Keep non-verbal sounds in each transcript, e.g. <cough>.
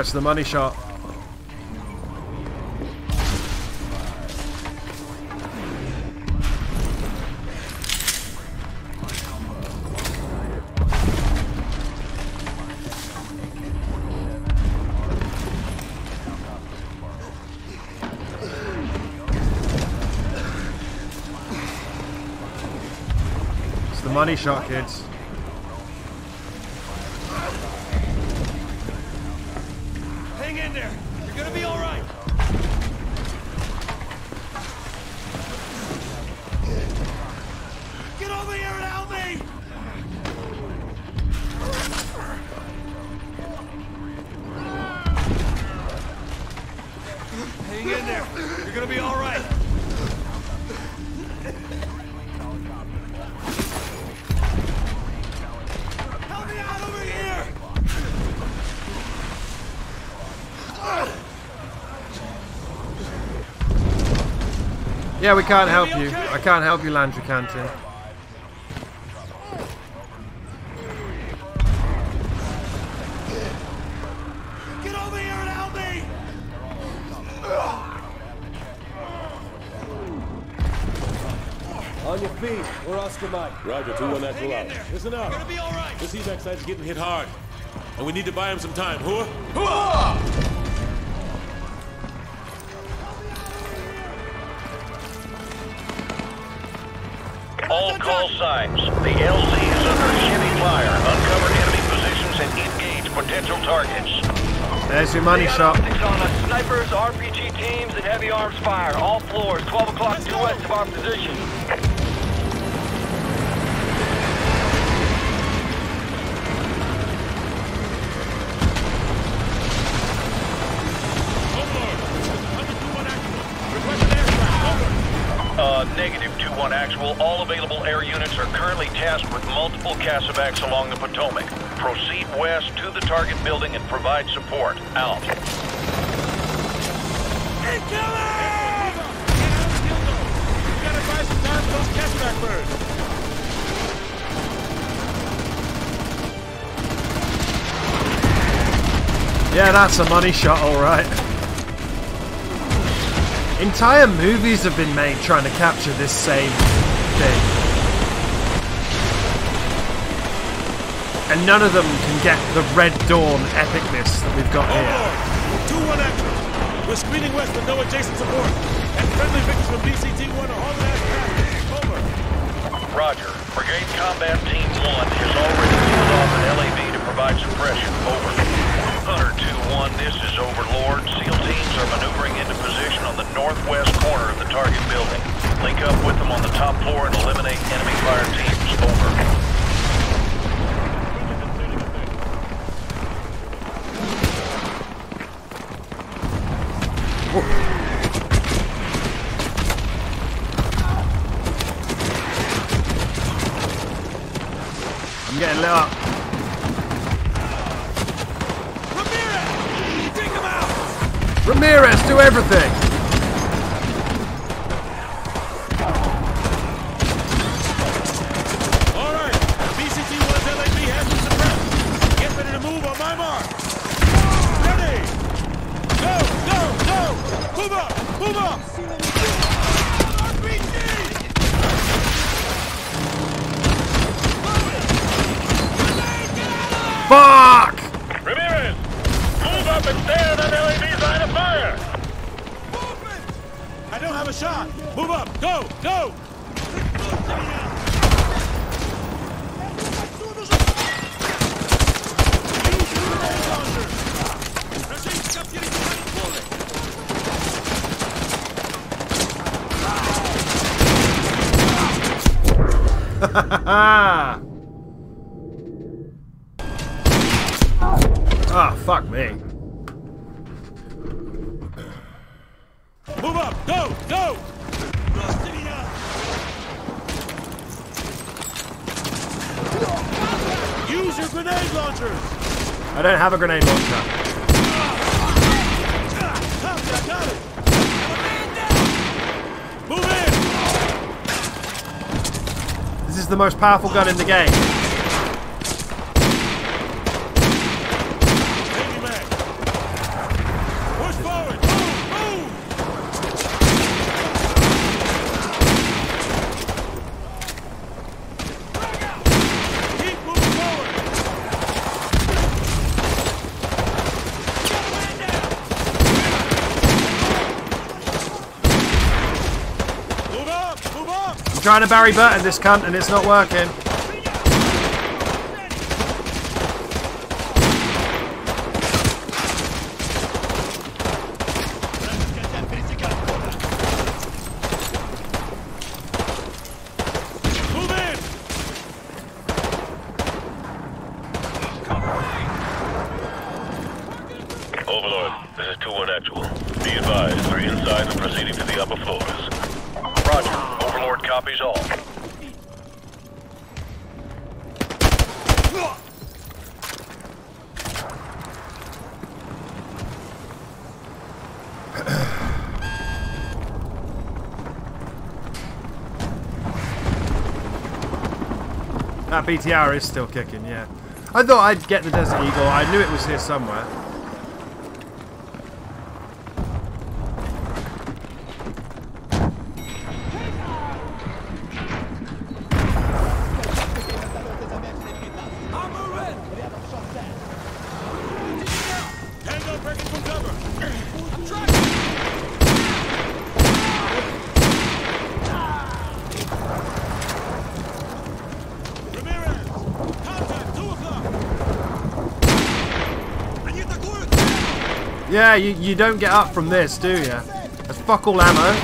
It's the money shot. The money shot, kids. Hang in there. You're gonna be all right. Get over here and help me! Hang in there. You're gonna be all right. Yeah, we can't help you. I can't help you, Landry Canton. Get over here and help me! On your feet. We're Oscar Mike. Roger, 2-1 that Hang in there. Listen You're up. gonna be all right. This evac site's getting hit hard. And we need to buy him some time. Who? All signs. The LZ is under heavy fire. Uncover enemy positions and engage potential targets. There's your money shot. Optics on us. Snipers, RPG teams, and heavy arms fire. All floors, 12 o'clock due west of our position. 2-1 actual. All available air units are currently tasked with multiple Casevacs along the Potomac. Proceed west to the target building and provide support. Out. Incoming! Yeah, that's a money shot, alright. Entire movies have been made trying to capture this same thing. And none of them can get the Red Dawn epicness that we've got here. Overlord, 2-1 action. We're screening west with no adjacent support. And friendly victims from BCT-1 are hauling ass traffic. Over. Roger. Brigade Combat Team 1 has already pulled off an LAV to provide suppression. Over. Hunter 2-1, this is Overlord. SEAL teams are maneuvering into position on the northwest corner of the target building. Link up with them on the top floor and eliminate enemy fire teams. Over. I'm getting lit up. Ramirez! Take him out! Ramirez, do everything! Move up. Go, go. Ah! <laughs> Ah, fuck me. Move up. Go, go. Use your grenade launchers. I don't have a grenade launcher. This is the most powerful gun in the game. Heavy mag. I'm trying to Barry Burton this cunt and it's not working. Move in! Overlord, this is 2-1 actual. Be advised, we're inside and proceeding to the upper floors. Roger. Overlord copies all. That BTR is still kicking, yeah. I thought I'd get the Desert Eagle. I knew it was here somewhere. Yeah, you, you don't get up from this, do you? That's fuck all ammo.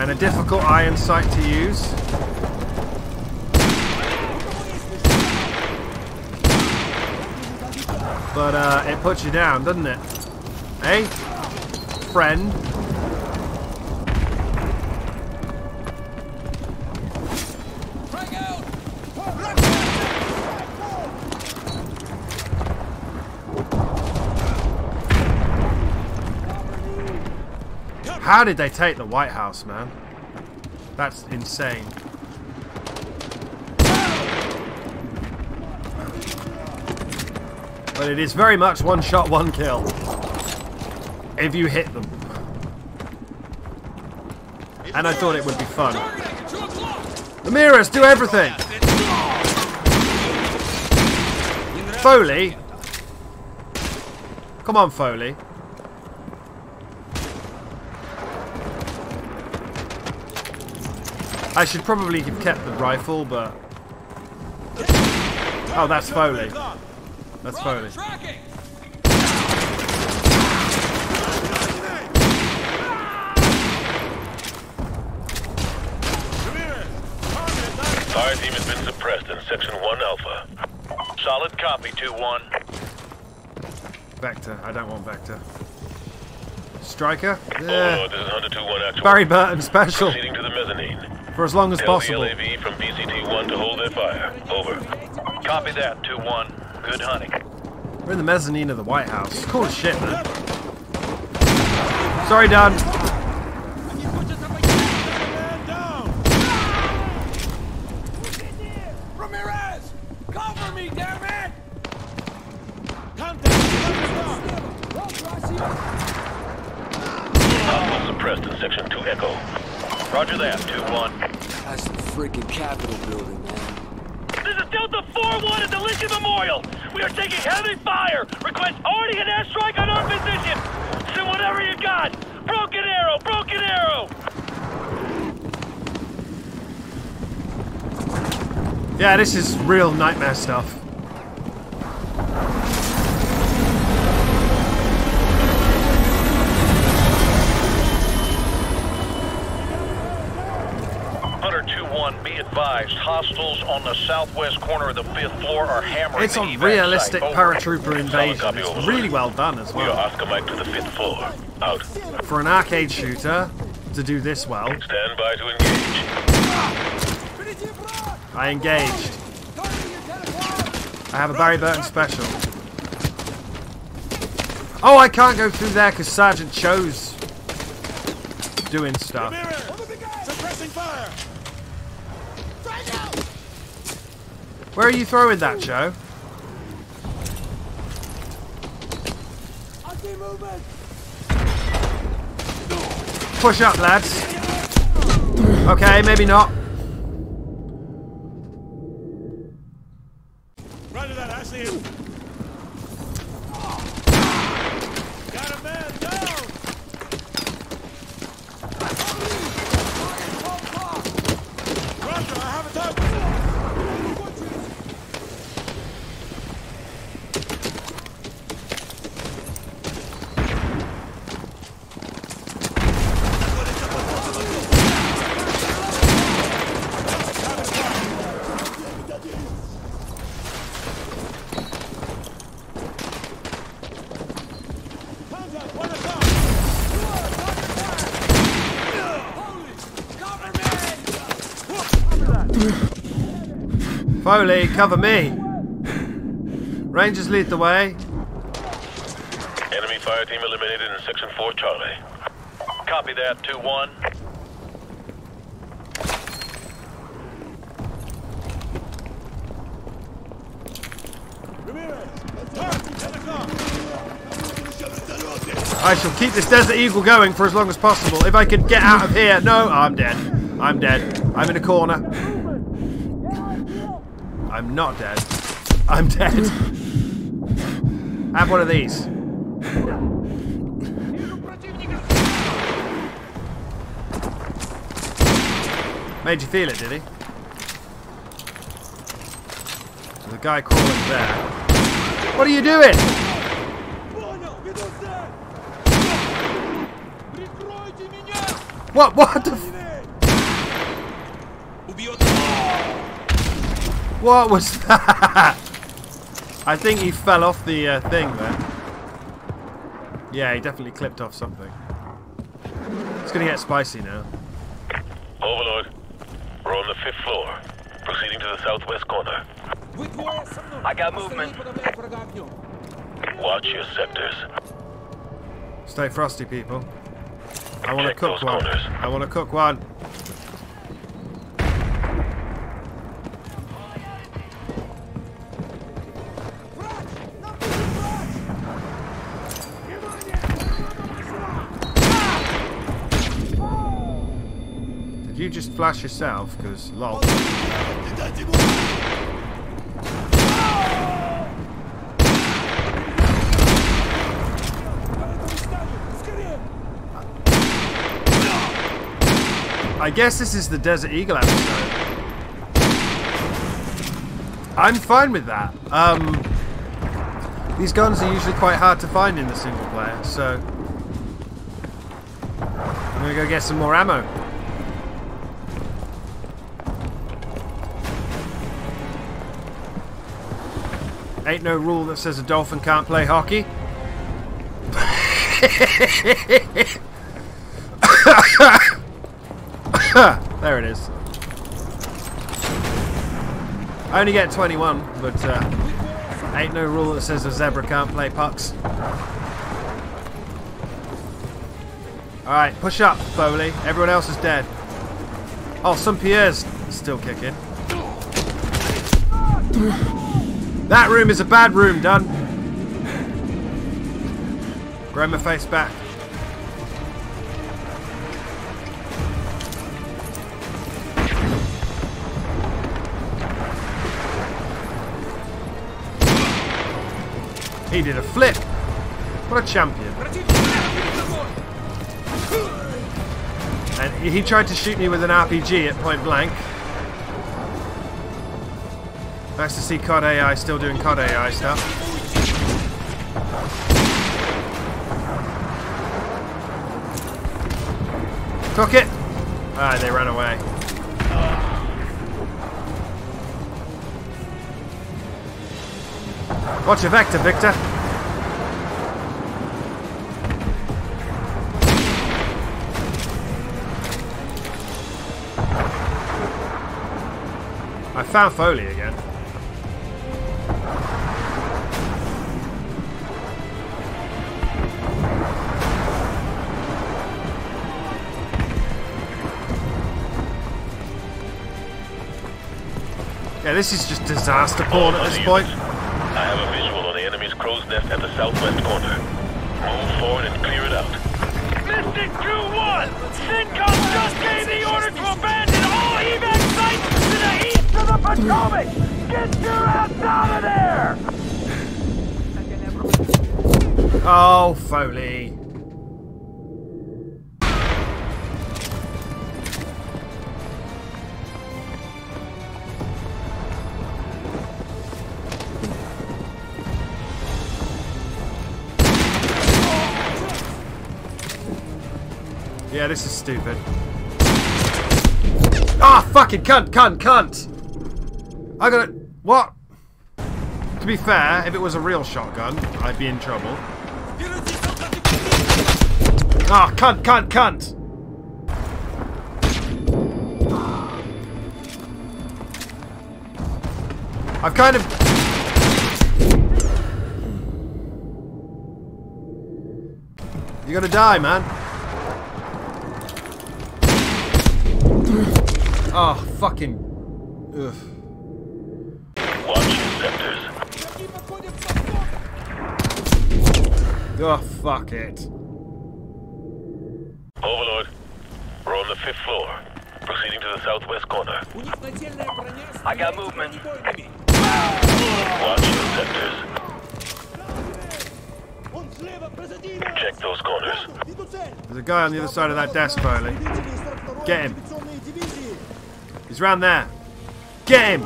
And a difficult iron sight to use. But uh, it puts you down, doesn't it? Hey? Friend? How did they take the White House, man? That's insane. But it is very much one shot, one kill. If you hit them. And I thought it would be fun. The mirrors do everything! Foley? Come on, Foley. I should probably have kept the rifle, but... Oh, that's Foley. That's Foley. Ramirez! Fire team has been suppressed in Section 1 Alpha. Solid copy, 2-1. Vector. I don't want Vector. Striker? Overlord, Yeah. this is Hunter 2-1 actual. Barry Burton special. Proceeding to the mezzanine. For as long as Tell possible. LAV from BCT-1 to hold their fire. Over. Copy that, 2-1. Good hunting. We're in the mezzanine of the White House. Cool as shit, man. Sorry, Don. Man down! Ramirez! Cover me, damn it! Contact, 11 o'clock! Hostile suppressed in Section 2 Echo. Roger that, 2-1. That's the freaking Capitol building, man. This is Delta 4-1 at the Lincoln Memorial. We are taking heavy fire. Request already an airstrike on our position. Send whatever you got. Broken arrow, broken arrow. Yeah, this is real nightmare stuff. Hunter 2-1, be advised, hostiles on the southwest corner of the fifth floor are hammering It's a realistic. Paratrooper invasion. It's really well done as well. Oscar Mike to the fifth floor. Out. For an arcade shooter to do this well, Stand by to engage. I engaged. I have a Barry Burton special. Oh, I can't go through there because Sergeant Cho's doing stuff. Where are you throwing that, Joe? Push up, lads. Okay, maybe not. Foley, cover me. Rangers lead the way. Enemy fire team eliminated in Section 4 Charlie. Copy that, 2-1. Ramirez. Turn. Ten o'clock. I shall keep this Desert Eagle going for as long as possible. If I can get out of here. No, I'm dead. I'm dead. I'm in a corner. Not dead. I'm dead. Have one of these. Made you feel it, did he? So the guy crawling there. What are you doing? What? What the What was that? I think he fell off the uh, thing there. Yeah, he definitely clipped off something. It's gonna get spicy now. Overlord, we're on the fifth floor, proceeding to the southwest corner. I got movement. Watch your sectors. Stay frosty, people. I want to cook one. Corners. I want to cook one. Flash yourself? Because lol. I guess this is the Desert Eagle episode. I'm fine with that. Um, these guns are usually quite hard to find in the single player, so I'm gonna go get some more ammo. Ain't no rule that says a dolphin can't play hockey. <laughs> there it is. I only get 21, but uh, ain't no rule that says a zebra can't play pucks. Alright, push up, Foley. Everyone else is dead. Oh, St. Pierre's still kicking. That room is a bad room, done. Grab my face back. He did a flip. What a champion. And he tried to shoot me with an RPG at point blank. Nice to see COD AI still doing COD AI stuff. Took it! Ah, they ran away. Watch your vector, Victor. I found Foley again. Yeah, this is just disaster porn at this point. I have a visual on the enemy's crow's nest at the southwest corner. Move forward and clear it out. Mystic 2-1! CENTCOM just gave the order to abandon all evac sites to the east of the Potomac! Get your ass out of there! Oh, Foley. this is stupid. Ah, oh, fucking cunt, cunt, cunt! I got it. What? To be fair, if it was a real shotgun, I'd be in trouble. Ah, oh, cunt, cunt, cunt! I've kind of... You're gonna die, man. Oh, fucking. Ugh. Oh, fuck it. Overlord, we're on the fifth floor, proceeding to the southwest corner. I got movement. Watch the sectors. Check those corners. There's a guy on the other side of that desk, Foley. Get him. He's round there. Get him!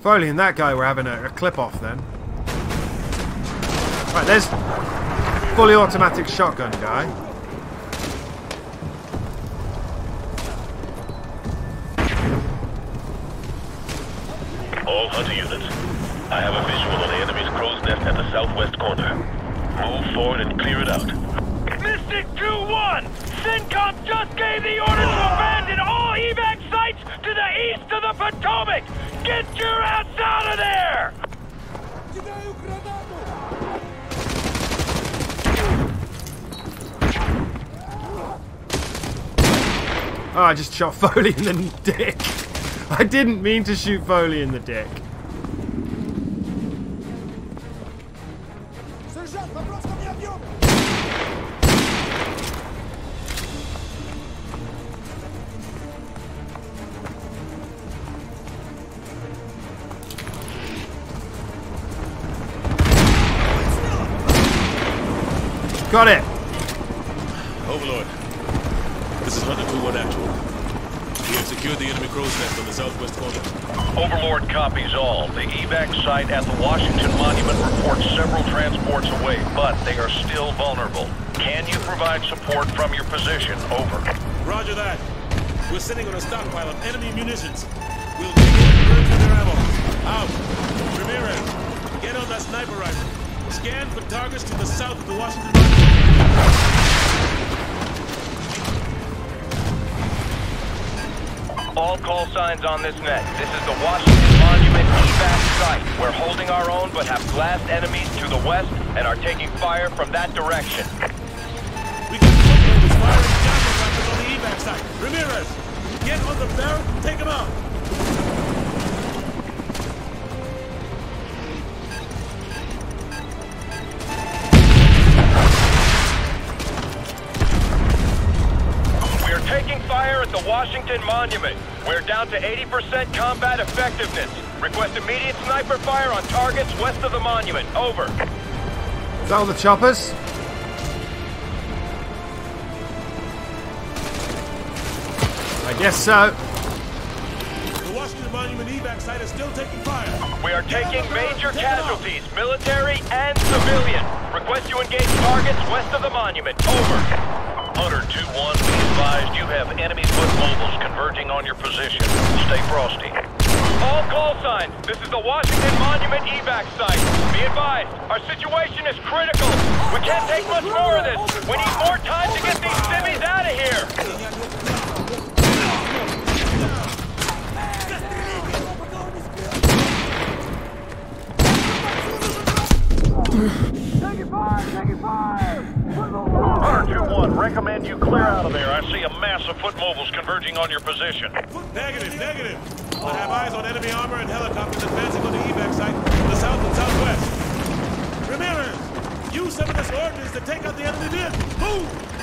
Foley and that guy were having a, a clip off then. Right, there's fully automatic shotgun guy. I have a visual on the enemy's crow's nest at the southwest corner. Move forward and clear it out. Mystic 2-1! CENTCOM just gave the order to abandon all evac sites to the east of the Potomac! Get your ass out of there! Oh, I just shot Foley in the <laughs> dick. I didn't mean to shoot Foley in the dick. Got it. Overlord, this is Hunter 2-1 actual. We have secured the enemy crow's nest on the southwest corner. Overlord copies all. The evac site at the Washington Monument reports several transports away, but they are still vulnerable. Can you provide support from your position? Over. Roger that. We're sitting on a stockpile of enemy munitions. We'll dig in and burn through their ammo. Out. Ramirez, get on that sniper rifle. Scan for targets to the south of the Washington All call signs on this net. This is the Washington Monument evac site. We're holding our own but have glassed enemies to the west and are taking fire from that direction. We got footloaders firing jackal rifles on the evac site. Ramirez, get on the Barrett and take them out. Taking fire at the Washington Monument. We're down to 80% combat effectiveness. Request immediate sniper fire on targets west of the monument. Over. Is that all the choppers? I guess so. The Washington Monument evac site is still taking fire. We are taking major casualties, military and civilian. Request you engage targets west of the monument. Over. Hunter 2-1, be advised you have enemy foot mobiles converging on your position. Stay frosty. All call signs. This is the Washington Monument evac site. Be advised, our situation is critical. We can't take much more of this. We need more time to get these civvies out of here. Hunter recommend you clear out of there. I see a mass of foot mobiles converging on your position. Negative, negative. I have eyes on enemy armor and helicopters advancing on the evac site to the south and southwest. Ramirez, use some of this ordnance to take out the enemy vehicle. Move!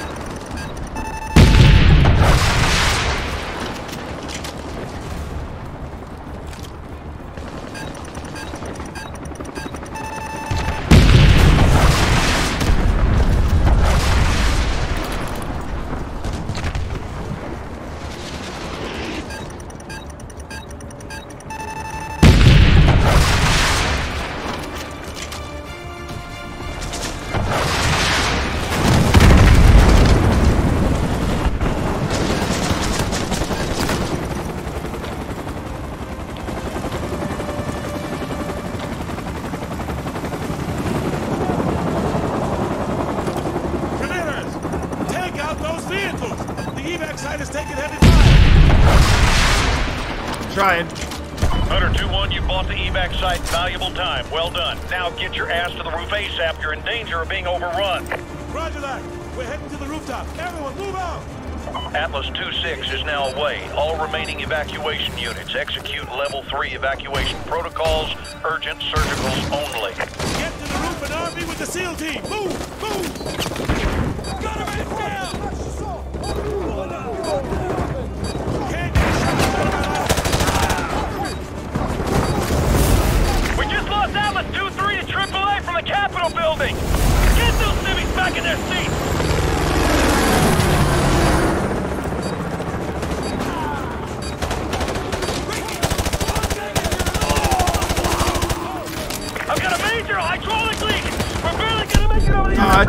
Valuable time. Well done. Now get your ass to the roof ASAP. You're in danger of being overrun. Roger that. We're heading to the rooftop. Everyone, move out. Atlas 2-6 is now away. All remaining evacuation units execute level 3 evacuation protocols. Urgent surgicals only. Get to the roof and RV with the SEAL team. Move, move.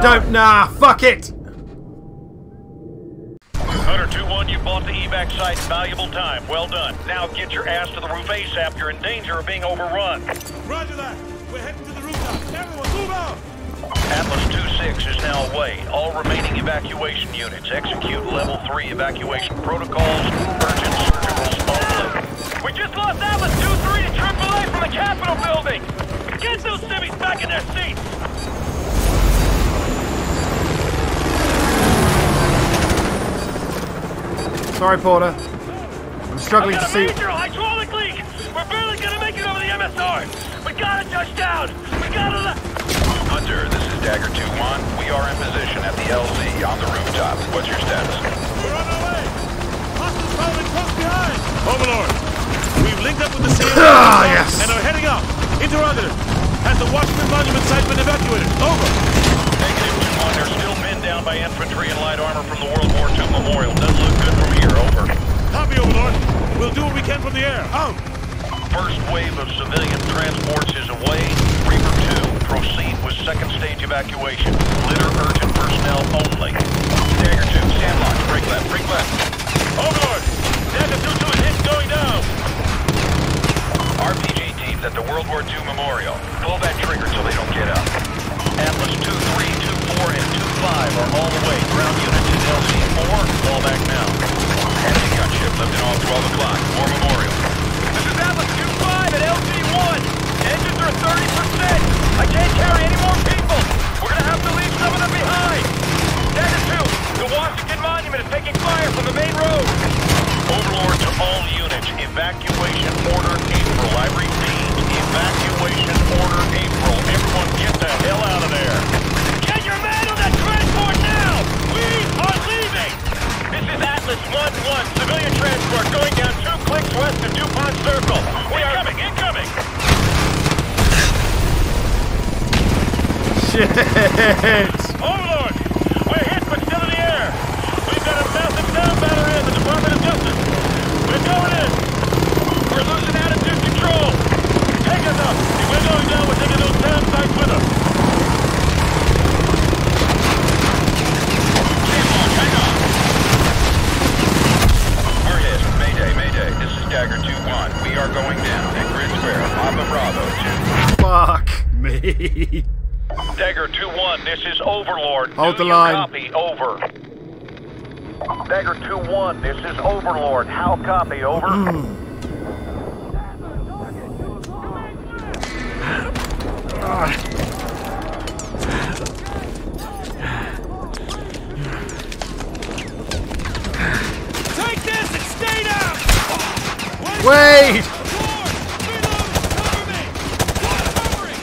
Don't. Nah. Fuck it. Hunter 2-1, you bought the evac site in valuable time. Well done. Now get your ass to the roof ASAP. You're in danger of being overrun. Roger that. We're heading to the rooftop. Everyone, move out. Atlas 2-6 is now away. All remaining evacuation units execute level 3 evacuation protocols. Urgent surgicals only. We just lost Atlas 2-3 to AAA from the Capitol building! Get those civvies back in their seats! Sorry, Porter. I'm struggling to see. major hydraulic leak! We're barely gonna make it over the MSR! We gotta touch down! We gotta. Hunter, this is Dagger 2-1. We are in position at the LZ on the rooftop. What's your status? We're on our way. Hostiles probably close behind. Overlord, we've linked up with the SEAL Ah, yes. and are heading out. Interrogative. Has the Washington Monument site been evacuated? Over. Negative 2-1. They're still pinned down by infantry and light armor from the World War II Memorial. Doesn't look good from here. Over. Copy, Overlord. We'll do what we can from the air. Out. First wave of civilian transports is away. Reaper 2, proceed with second stage evacuation. Litter urgent personnel only. Dagger 2, stand launch. Break left, break left. Overlord! Dagger 2-2 is hit going down! RPG teams at the World War II Memorial. Pull that trigger so they don't get up. Atlas 2-3, 2-4, and 2-5 are all away. Ground units in LZ-4, fall back now. Enemy gunship lifting off 12 o'clock. More Memorial. This is Atlas 2-5 at LZ-1! Engines are 30%! I can't carry any more people! We're gonna have to leave some of them behind! Dagger 2, the Washington Monument is taking fire from the main road! Overlord to all units. Evacuation order April. I repeat, evacuation order April. Everyone get the hell out of there. Get your man on that transport now! We are leaving! This is Atlas 1-1, civilian transport going down two clicks west of DuPont Circle. We are... Incoming, incoming! Shit. <laughs> Overlord! Oh, we're hit but still in the air! We've got a massive SAM battery in the Department of Justice! We're going in! We're losing attitude control! Take us up! If we're going down, we're taking those SAM sites with us! Stand on, hang on. We're hit. Mayday, Mayday. This is Dagger 2-1. We are going down at Grid Square. Papa Bravo 2. Fuck me. <laughs> Dagger 2-1, this is Overlord. Hold Do the line. Copy, over. Dagger 2-1, this is Overlord. How copy, over? Hmm. Take this and stay down! Wait. Cover me! Covering!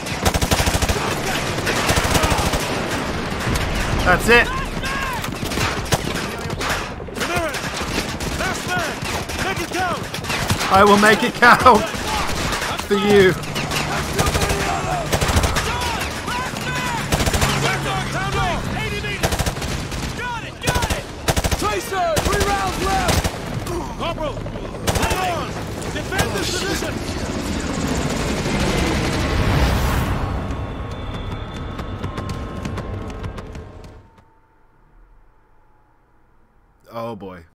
That's it. Ramirez. Make it count. I will make it count for you.